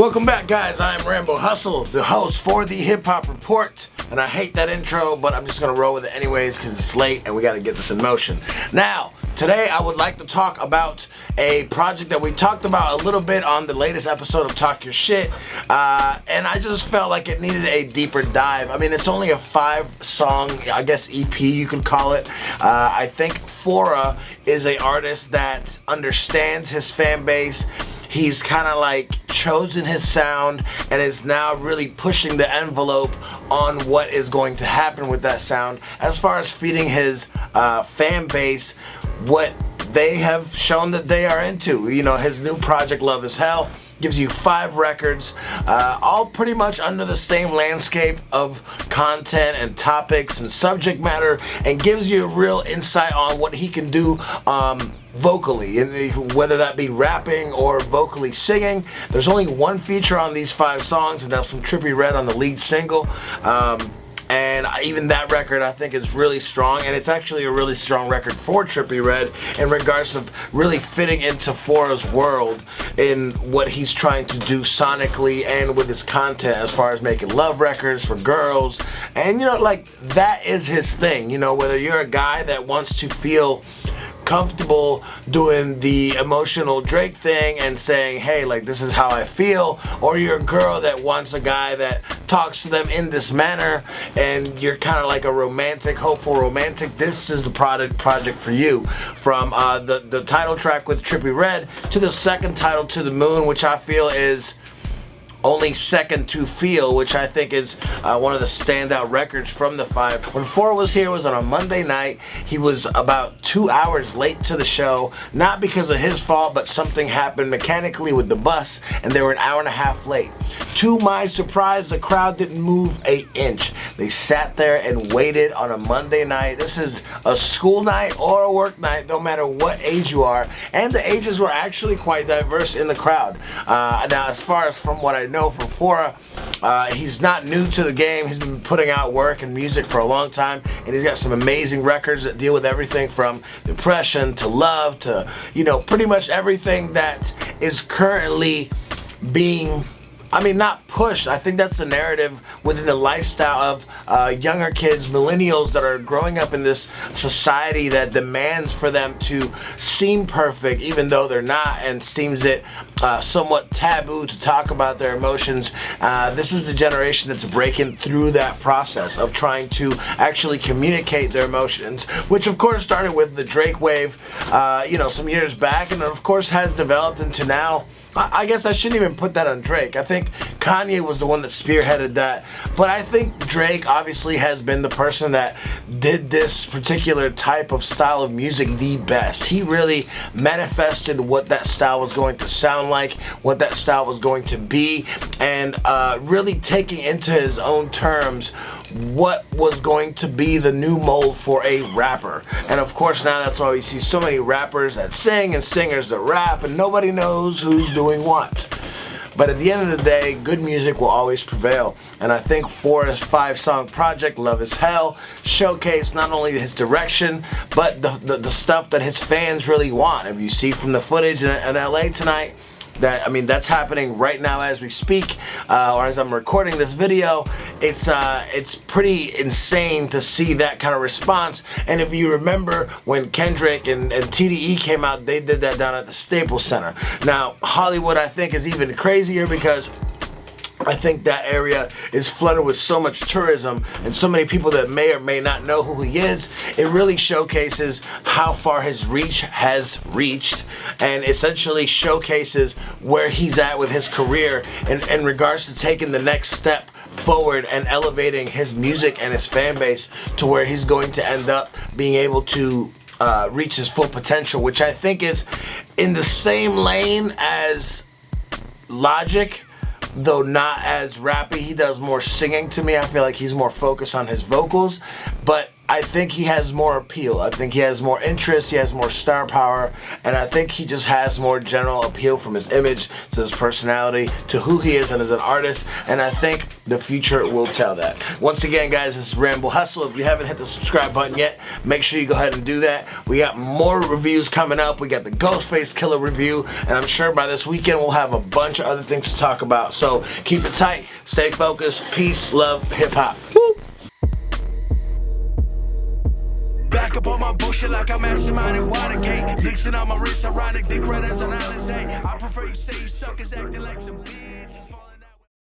Welcome back guys, I am Rambo Hustle, the host for the Hip Hop Report. And I hate that intro, but I'm just gonna roll with it anyways because it's late and we gotta get this in motion. Now, today I would like to talk about a project that we talked about a little bit on the latest episode of Talk Your Shit. Uh, and I just felt like it needed a deeper dive. I mean, it's only a five song, I guess EP you could call it. Uh, I think Phora is a artist that understands his fan base he's kind of like chosen his sound and is now really pushing the envelope on what is going to happen with that sound as far as feeding his uh, fan base what they have shown that they are into. You know, his new project, Love is Hell, gives you five records, uh, all pretty much under the same landscape of content and topics and subject matter, and gives you a real insight on what he can do um, vocally, and whether that be rapping or vocally singing. There's only one feature on these five songs, and that's from Trippie Redd on the lead single. Um, and even that record I think is really strong. And it's actually a really strong record for Trippie Redd in regards of really fitting into Phora's world in what he's trying to do sonically and with his content as far as making love records for girls. And you know like that is his thing. You know whether you're a guy that wants to feel comfortable doing the emotional Drake thing and saying, hey, like this is how I feel, or you're a girl that wants a guy that talks to them in this manner and you're kind of like a romantic, hopeful romantic, this is the product project for you. From uh, the, the title track with Trippie Redd to the second title to the moon, which I feel is only second to feel which I think is uh, one of the standout records from the five. When Four was here was on a Monday night. He was about two hours late to the show not because of his fault but something happened mechanically with the bus and they were an hour and a half late to my surprise the crowd didn't move a inch they sat there and waited on a Monday night this is a school night or a work night no matter what age you are and the ages were actually quite diverse in the crowd uh, now as far as from what I know from Phora. Uh, he's not new to the game. He's been putting out work and music for a long time, and he's got some amazing records that deal with everything from depression to love to, you know, pretty much everything that is currently being I mean, not pushed. I think that's the narrative within the lifestyle of uh, younger kids, millennials that are growing up in this society that demands for them to seem perfect, even though they're not, and seems it uh, somewhat taboo to talk about their emotions. Uh, this is the generation that's breaking through that process of trying to actually communicate their emotions, which of course started with the Drake wave, uh, you know, some years back, and of course has developed into now I guess I shouldn't even put that on Drake. I think Kanye was the one that spearheaded that. But I think Drake obviously has been the person that did this particular type of style of music the best. He really manifested what that style was going to sound like, what that style was going to be, and uh, really taking into his own terms what was going to be the new mold for a rapper. And of course now that's why we see so many rappers that sing and singers that rap and nobody knows who's doing what. But at the end of the day, good music will always prevail. And I think Phora's five song project, Love is Hell, showcased not only his direction, but the, the, the stuff that his fans really want. If you see from the footage in, in LA tonight, that I mean that's happening right now as we speak uh, or as I'm recording this video. It's uh, it's pretty insane to see that kind of response. And if you remember when Kendrick and, and TDE came out they did that down at the Staples Center. Now Hollywood I think is even crazier because I think that area is flooded with so much tourism and so many people that may or may not know who he is. It really showcases how far his reach has reached and essentially showcases where he's at with his career in, in regards to taking the next step forward and elevating his music and his fan base to where he's going to end up being able to uh, reach his full potential, which I think is in the same lane as Logic though not as rappy. He does more singing to me. I feel like he's more focused on his vocals. But I think he has more appeal. I think he has more interest, he has more star power, and I think he just has more general appeal from his image to his personality to who he is and as an artist, and I think the future will tell that. Once again, guys, this is Rambo Hustle. If you haven't hit the subscribe button yet, make sure you go ahead and do that. We got more reviews coming up. We got the Ghostface Killah review, and I'm sure by this weekend we'll have a bunch of other things to talk about. So keep it tight, stay focused, peace, love, hip hop. Back up on my bullshit like I'm mastermind in Watergate. Mixing on my wrist, ironic, dick brothers on Island's Day. I prefer you say you suckers acting like some bitch.